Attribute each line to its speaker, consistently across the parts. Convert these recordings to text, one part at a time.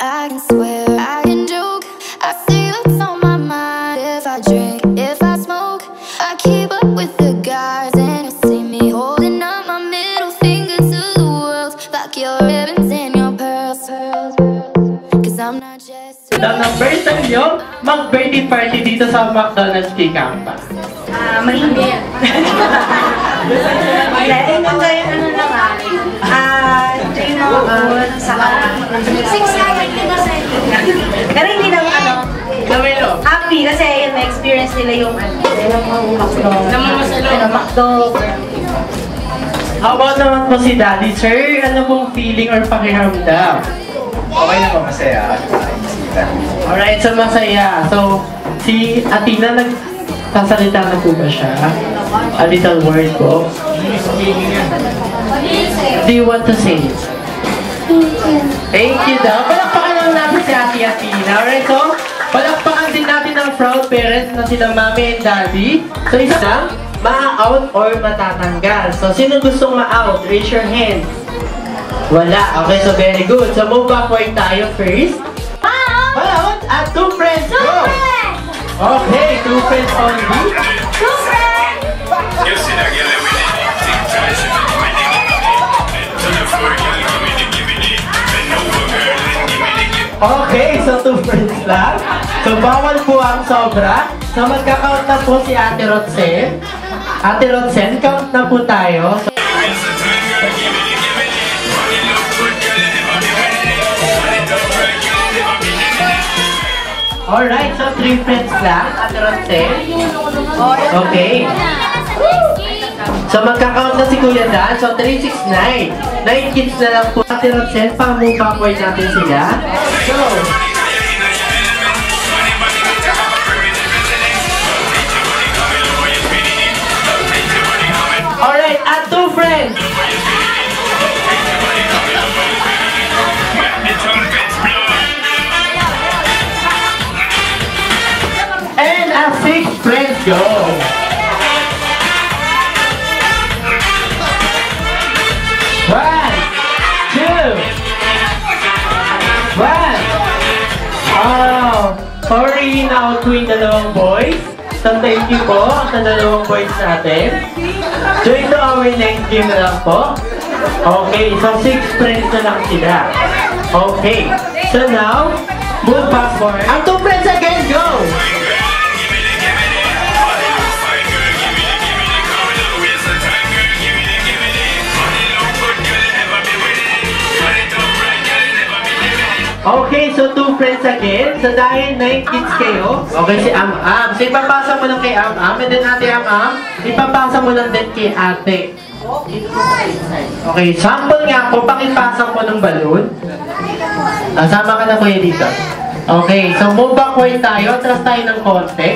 Speaker 1: I can swear, I can joke. I see what's on my mind. If I drink, if I smoke, I keep up with the guys, and you see me holding up my middle finger to the world. Fuck your ribbons and your pearls. Cause I'm not just.
Speaker 2: Ito na first time nyo mag-birthday party dito sa McDonald's Key Campus.
Speaker 3: Ah, mahindi. Hindi, enjoy ano lang ah. Ah, enjoy yung mga food, saka... Six hours
Speaker 2: Namelo.
Speaker 3: happy kasi yun, na-experience nila yung ano. Ano, McDo.
Speaker 2: How about naman po si Daddy, sir? Ano pong feeling or pakiramdam?
Speaker 4: Okay na po, masaya.
Speaker 2: Alright, so masaya. So, si Atina nagsasalita na po ba siya? A little word po. Do you want to say? Thank you daw. Palakpakan lang natin si Ate Atina. Alright, so, palakpakan din natin ang proud parents na sila Mami and Daddy. So, isa lang, ma-out or matatanggal. So, sino gustong ma-out? Raise your hand. Wala. Okay, so very good. So, move backward tayo first. Out! At two friends, go! Okay, two friends only.
Speaker 5: You see that
Speaker 2: Okay, so two friends lang. So, bawal po ang sobra. So, magka-count na po si Ate Rotzen. Ate Rotzen, count na po tayo. So, alright, so three friends lang. Ate Rotzen. Okay. So, magka-count na si Kuya Dan. So, 3, 6, 9. 9 kids na lang po. Ate Rotzen, pang-move natin sila. Go! Na out yung dalawang boys. So thank you po sa dalawang boys natin. Join to our next game na lang po. Okay, so six friends na lang sila. Okay, so now, move backward. Ang two friends friends again. So dahil 9 kids kayo, okay si Am-Am. So ipapasa mo lang kay Am-Am. And then ate Am-Am, ipapasa mo lang din kay ate. Okay, sample nga po, pakipasa mo ng balloon. Ah, sama ka na kuya dito. Okay, so move backward tayo. Atras tayo ng konti.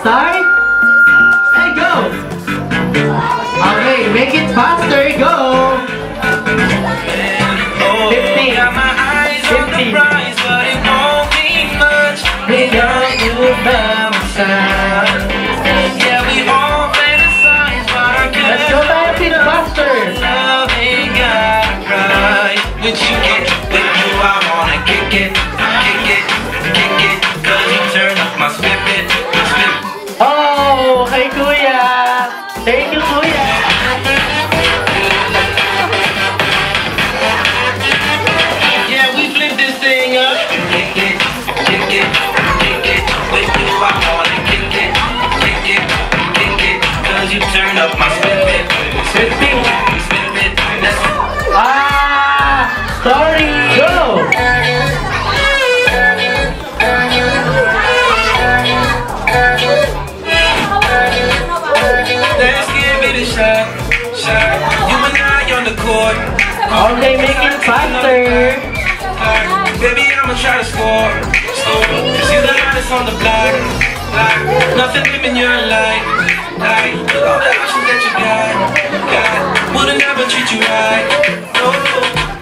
Speaker 2: Start. Hey, go! Okay, make it faster. Go! Without you
Speaker 6: try to score. Cause you the hottest on the block, block. Nothing women you're like, like. With all the options that you got, got. Wouldn't ever treat you right. No,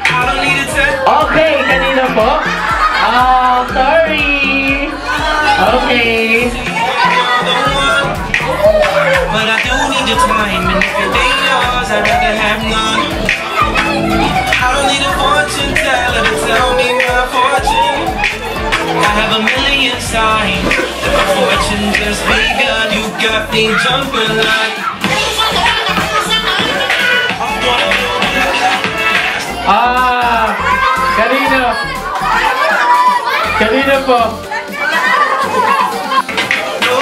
Speaker 6: I don't need a test.
Speaker 2: Okay, kanina po. Oh, sorry. Okay.
Speaker 6: But I do need your time, and if it ain't yours, I'd rather have none. I don't need a fortune teller to tell me my me jumping like.
Speaker 2: Ah! Kanino? Kanino po?
Speaker 6: No,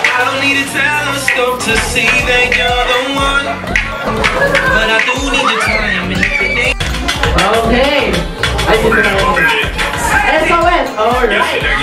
Speaker 6: I don't need a telescope to see that you're the one. But I do need your time and if it ain't
Speaker 2: Okay. Ay, dito na ako. SOS! Alright.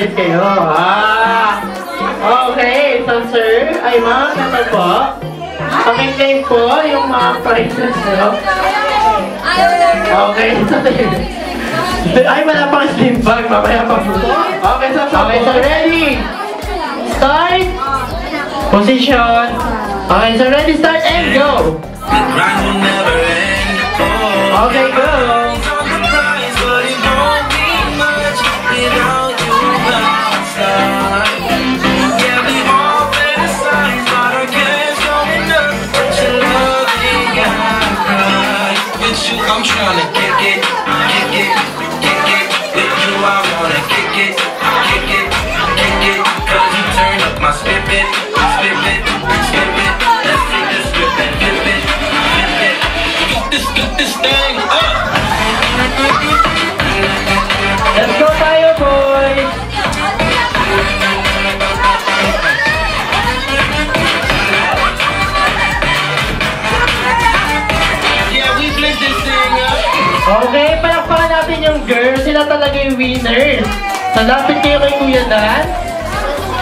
Speaker 2: Prize kayo. Ah. Okay, so sir, ay ma'am, naman po. Pakiklaim po yung mga prizes nyo. Okay, so ay, wala pang slim bag. Mamaya pa po. Okay, so, okay, so ready? Start. Position. Okay, so ready, start, and go. Okay, go. Yung winners. So, lapit kayo kay Kuya Dan.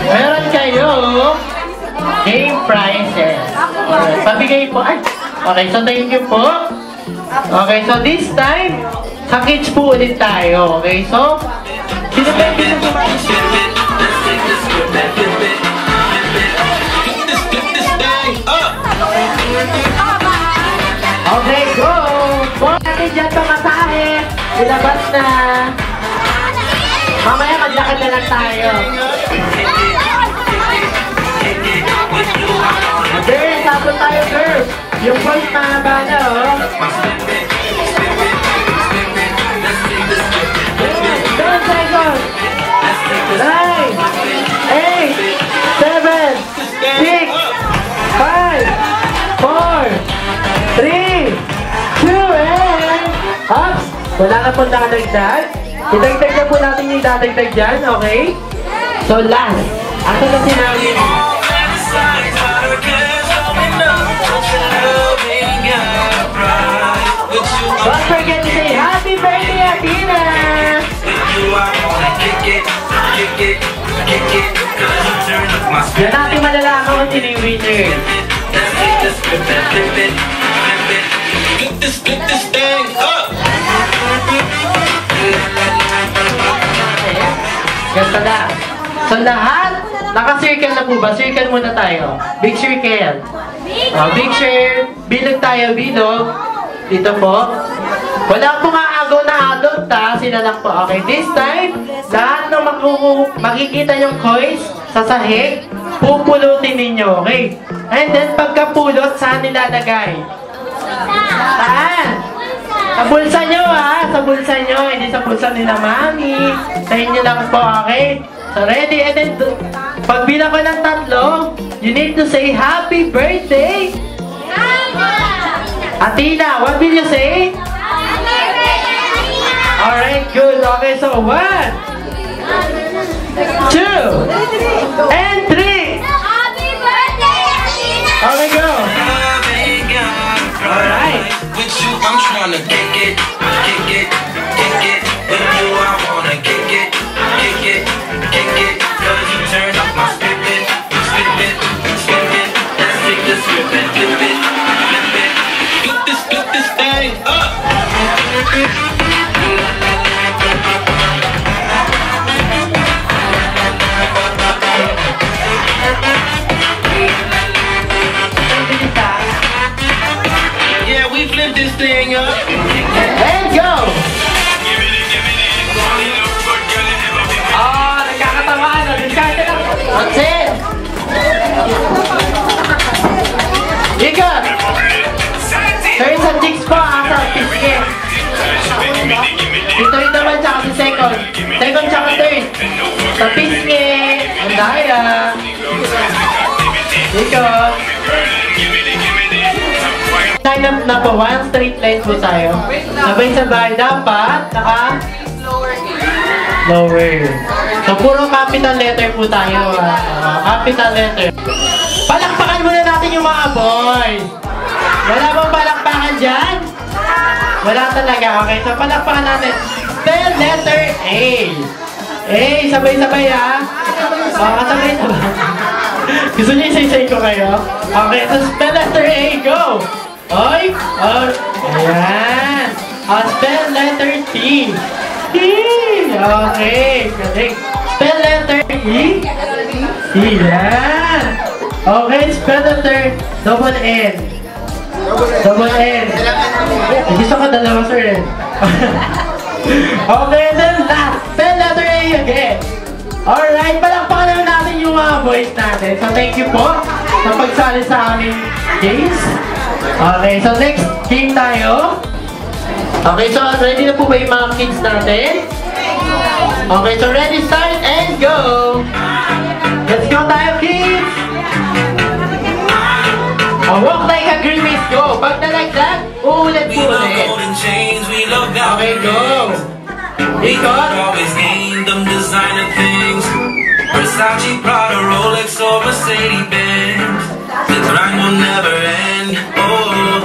Speaker 2: Meron kayo game prizes. Okay, pabigay po. Ay, okay, so thank you po. Okay, so this time, sa po ulit tayo. Okay, so, sino ba yung. Okay, go! Huwag natin dyan pamasahe. Ilabas na. Mamaya maglakad na lang tayo. Girls, sabot tayo, girls. Yung boys mahaba na, oh. Ten seconds. Nine, eight, seven, six, five, four, three, two, and ups. Wala na po dadagdag. Idagdag na po natin yung dadagdag dyan, okay? So last. Asa na si Mami? Don't forget to say happy birthday, Athena! Yan natin malalaman kung sino yung winner.
Speaker 6: Flip. Flip this, flip this thing up.
Speaker 2: Ganito na. So lahat, naka-circle na po ba? Circle muna tayo. Big circle. Oh, big share. Bilog tayo, bilog. Dito po. Wala pong aagaw na adult ha. Sila lang po. Okay, this time, lahat makuku makikita yung coins sa sahig, pupulutin ninyo, okay? And then, pagkapulot, saan nilalagay? Saan? Sa bulsa nyo ha, sa bulsa nyo, hindi sa bulsa nila mami. Sa inyo lang po, okay? So ready, and then, pag bilang ko ng tatlo, you need to say happy birthday! Athena, what will you say? Alright, good. Okay, so one, two, and three. Okay, go.
Speaker 6: Love ain't got
Speaker 2: Alright.
Speaker 6: With you, I'm tryna kick it, kick it,
Speaker 2: Daya. Ikot. Up na po, one straight line po tayo. Sabay-sabay, dapat naka lower. So, puro capital letter po tayo. ah. capital letter. Palakpakan muna natin yung mga boys. Wala bang palakpakan dyan? Wala talaga. Okay, so palakpakan natin. Spell letter A. A, sabay-sabay ha. Oh, sabay-sabay. Gusto niyo isa-isay ko kayo? Okay, so spell letter A, go! Oy! Oh, ayan! Oh, spell letter T. T! Okay, galing. Spell letter E. T, yan! Okay, spell letter double N. Double N. Eh, Gusto ko dalawa, sir. eh. okay, then last. Spell letter A again. Alright, palakpakan naman natin yung mga boys natin. So, thank you po sa pagsali sa aming games. Okay, so next game tayo. Okay, so ready na po ba yung mga kids natin? Okay, so ready, start, and go! Let's go tayo, kids! Oh, walk like a grimace, go! Pag nalaglag, uulit po ulit. Okay, go!
Speaker 6: rings. Versace, Prada, Rolex, or Mercedes Benz. The grind will never end. Oh,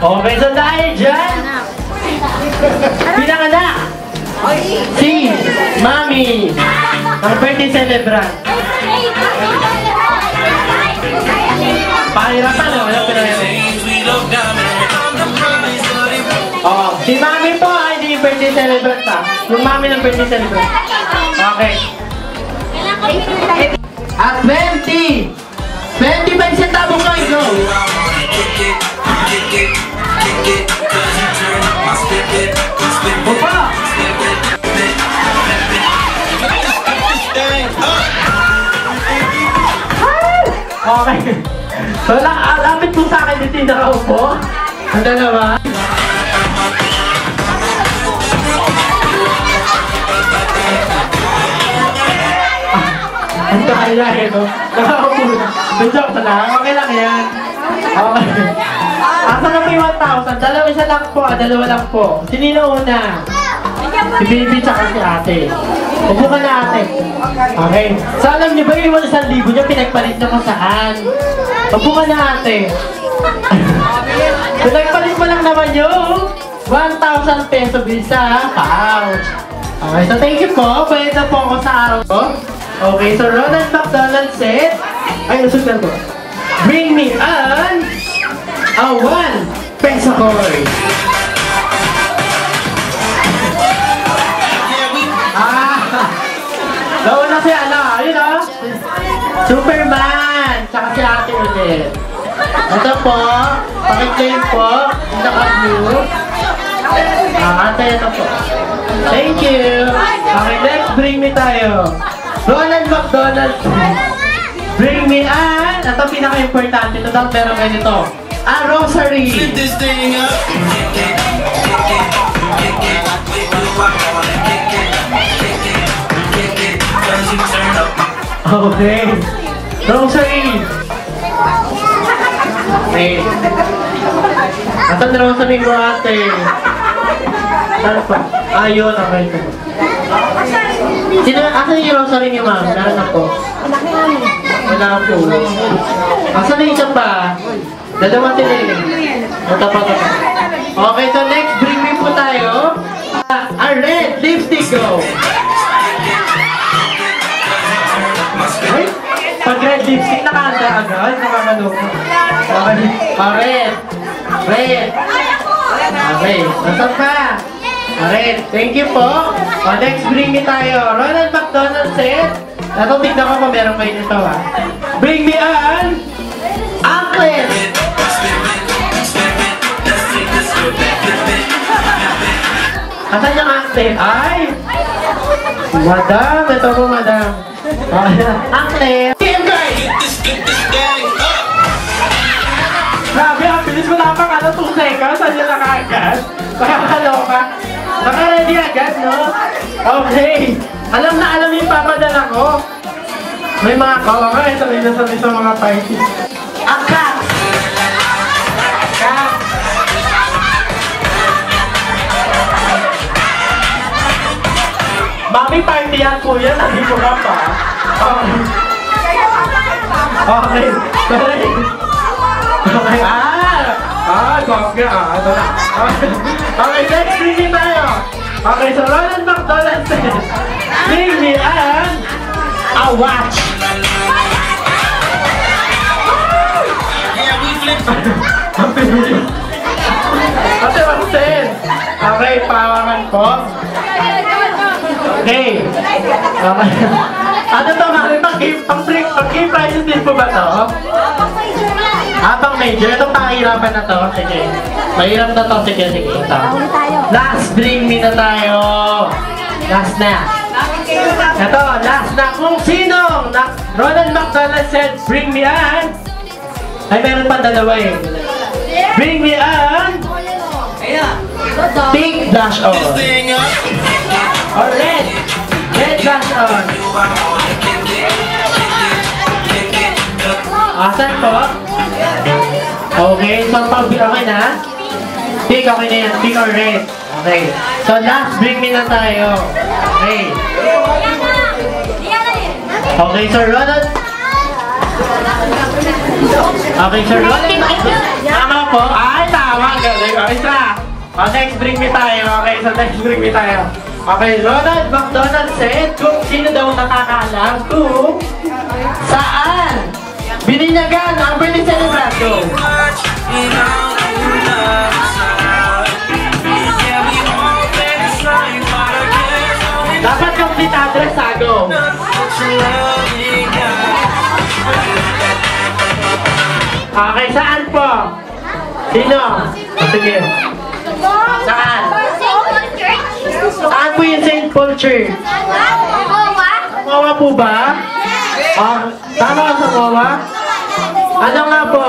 Speaker 2: Okay, so dahil dyan, pinanganak si Mami, ang birthday celebrant. Pahirapan na, wala pinanganak. Oh, si Mami po ay hindi yung birthday celebrant pa. Yung Mami ng birthday celebrant. Okay. At 20! 25 centavos coin, go!
Speaker 6: I wanna kick it, it, it. Cause you turn my spirit. Get this, get this thing up.
Speaker 2: Okay. So, la lapit po sa akin yung nakaupo. Ang dalawa. Ah, Ang kaya eh, no? Nakaupo na. Joke lang. Okay lang yan. Okay. Asa na po yung 1,000? Dalawa isa lang po. ah. Dalawa lang po. Sinino una? Si baby tsaka si ate. Upo ka na ate. Okay. So alam niyo ba yung 1,000 niya pinagpalit na kung saan? Upo ka na ate. pinagpalit mo lang naman yung 1,000 peso visa pouch. Okay, so thank you po. Pwede na po ako sa araw ko. Okay, so Ronald McDonald said, ay, nasog na po. Bring me an a 1 peso coin. Ah! Nauna si ano, ayun o. Superman! Tsaka si ate ulit. Ito po, pakiclaim po, naka-blue. Ah, ate, ito po. Thank you! Okay, next, bring me tayo. Ronald McDonald. Bring me an, ito pinaka-importante, ito daw pero ganito. A rosary. Okay. Rosary! Eh. Asan Rosary ko ate? Pa? Ayun, okay. Sino, asan yung Rosary niyo ma'am? Meron na po. Wala po. Asan na isa pa? Yun. Ito pa ito. Okay, so next, bring me po tayo. A red lipstick go. Ay, pag red lipstick, nakanta agad. Nakakaloko. Okay. Oh, red. Red. Okay. Nasaan pa? Red. Thank you po. O, next, bring me tayo. Ronald McDonald said, Ito, tignan ko kung meron kayo nito ha. Bring me an anklet. Asan yung anklet? Ay! Madam, ito po madam. Anklet. Grabe, ang bilis mo lang pang ano, 2 seconds, saan yun nakagad? Nakakaloka. Naka-ready agad, no? Okay. Alam na alam yung papadala ko. May mga kawa nga, ito rin nasa sa mga party. Akak! Akak! Mami, party yan po yan, hindi ko ka pa. Okay. Okay. Okay. Okay, ah! Ah, bongga ah. Ito na. Okay, okay next, me tayo. Okay, so Ronald McDonald says, bring me an a watch.
Speaker 6: Yeah, we flip.
Speaker 2: Ang bilis. Ate Marcel. Okay, pawangan po. Okay. Okay. Ano to, Mari? Pag-game prizes din po ba to? Habang major, itong pangirapan na to. Sige. Mahirap na to. Sige, sige. Ito. Last, bring me na tayo. Last na. Ito, last na. Kung sino na Ronald McDonald said, bring me an. Ay, meron pa dalawa eh. Bring me an. Pink blush on. Or red. Red blush on. Asan po? Okay, so pag okay na? Pink, okay na yan. Pink or red. Okay. So last, bring me na tayo. Okay. Okay, Sir Ronald. Okay, Sir Ronald. Tama po. Ay, tama. Galing. O, isa. O, next, bring me tayo. Okay, so next, bring me tayo. Okay, Ronald McDonald said kung sino daw nakakaalam kung saan bininyagan ang
Speaker 6: guess only
Speaker 2: Dapat complete address, Sago. Okay, saan po? Sino? Sige. Saan? Saan po yung St. Paul Church? Mawa po ba? Ah, tama ka sa Mawa? Ano nga po?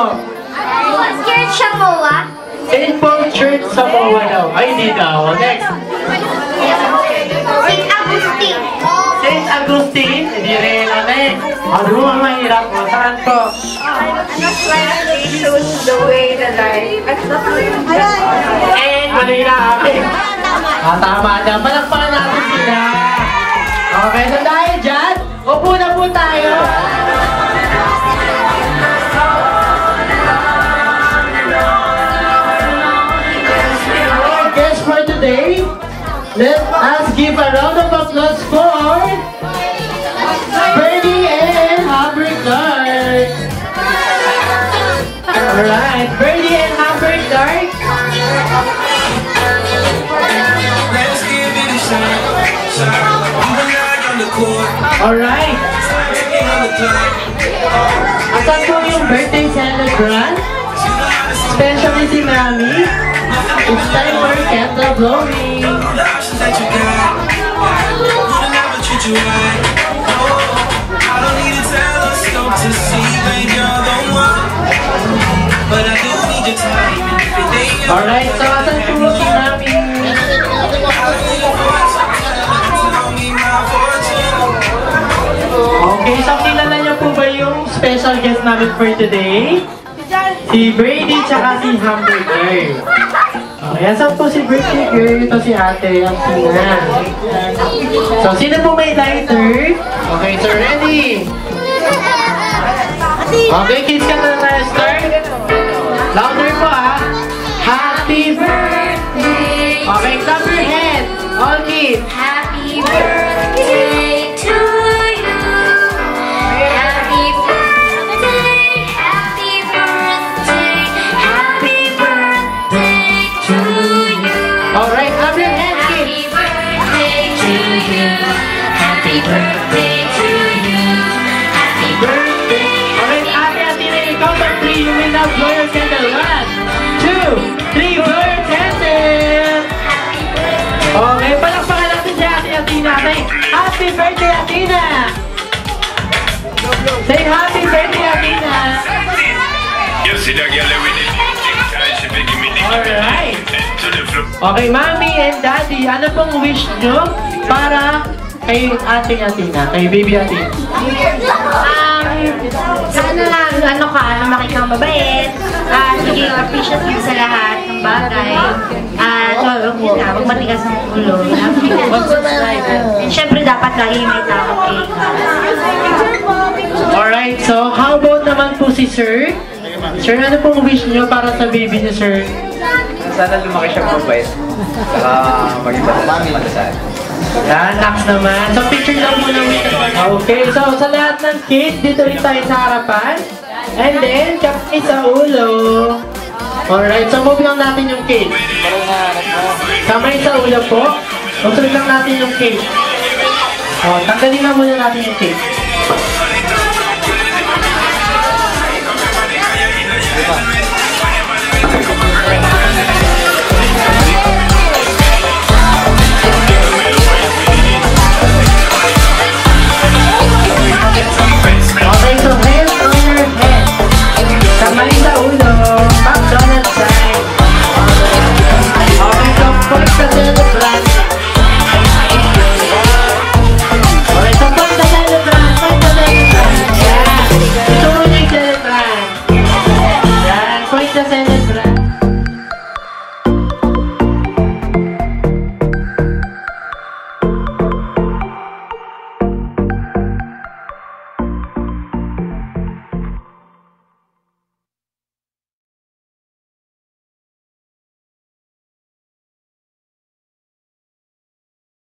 Speaker 2: St. Paul Church sa Mawa daw. Ay, hindi daw. Next. St. Agustin? Hindi rin. Next. Ano ang mahirap mo? Saan po? And mali na akin. Ah, tama dyan. Palakpakan natin sila. Okay, so dahil dyan, upo na po tayo. Our guest for today, let us give a round of applause for Bernie and Hubbard Dark. Alright, Bernie and Hubbard Dark. Alright. Asan po yung birthday celebrant? Especially si Mami. It's time for candle blowing.
Speaker 6: The options that you
Speaker 2: Okay, so kilala niyo po ba yung special guest namin for today. Si Brady tsaka si Hamburger. Okay, asan po si birthday girl? Ito si ate, ang Tina. So, sino po may lighter? Okay, so ready? Okay, kids ka na na start. Louder po ah. Happy birthday. Okay, clap your hand. All kids.
Speaker 1: Happy birthday
Speaker 2: Alright, ate, ate, na ikaw sa three, you will now blow your candle. One, two, three, blow your candle. Okay, palakpakan natin si ate Athena. Happy birthday, Athena! Say, happy birthday, Athena!
Speaker 5: You see that girl with the big she be give me
Speaker 2: Alright.
Speaker 5: To floor.
Speaker 2: Okay, mami and daddy, ano pong wish nyo para kay ate Athena, kay baby Athena?
Speaker 3: Um, sana lang, ano ka, lumaki kang mabait, at maging appreciative sa lahat ng bagay, at uh, yun na, huwag matigas ng ulo. And syempre, dapat lagi may tao kay
Speaker 2: Alright, so how about naman po si Sir? Sir, ano pong wish nyo para sa baby ni Sir?
Speaker 4: Sana lumaki siya mabait. Saka maging matasal.
Speaker 2: Yan, next naman. So, picture lang muna with Okay, so sa lahat ng kids, dito rin tayo sa harapan. And then, kamay sa ulo. Alright, so move lang natin yung cake. Kamay sa ulo po. Usunod lang natin yung cake. O, tanggalin lang muna natin yung cake.